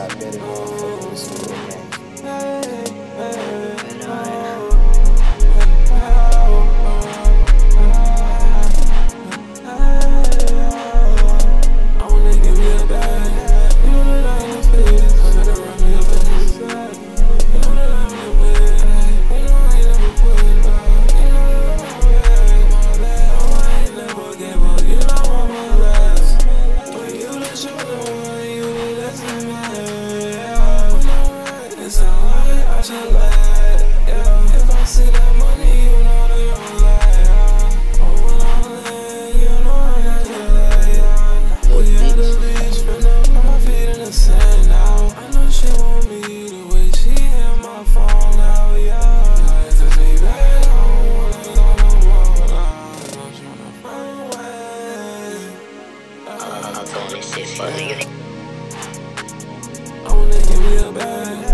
y'all better go and fuck with If I see that money, you know that oh, when I'm you know I got you like, yeah. The beach, my feet in the sand now. I know she want me the way she hit my phone now, yeah. Like, text me back, I don't wanna go no more, nah. I'm find a way. I'm shit for nigga. I wanna give me a bag.